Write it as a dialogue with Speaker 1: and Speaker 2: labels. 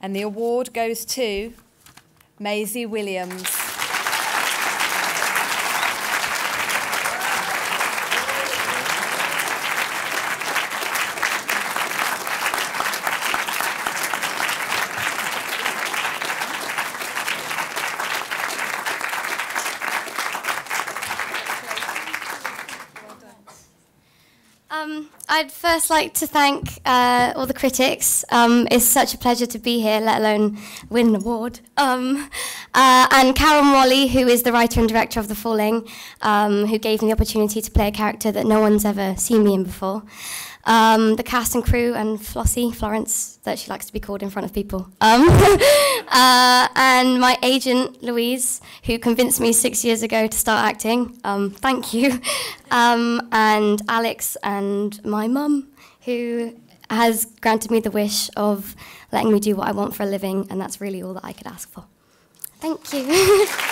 Speaker 1: And the award goes to Maisie Williams.
Speaker 2: Um, I'd first like to thank uh, all the critics. Um, it's such a pleasure to be here, let alone win an award. Um, uh, and Carol Morley, who is the writer and director of The Falling, um, who gave me the opportunity to play a character that no one's ever seen me in before. Um, the cast and crew, and Flossie, Florence, that she likes to be called in front of people. Uh, and my agent, Louise, who convinced me six years ago to start acting. Um, thank you. Um, and Alex and my mum, who has granted me the wish of letting me do what I want for a living, and that's really all that I could ask for. Thank you.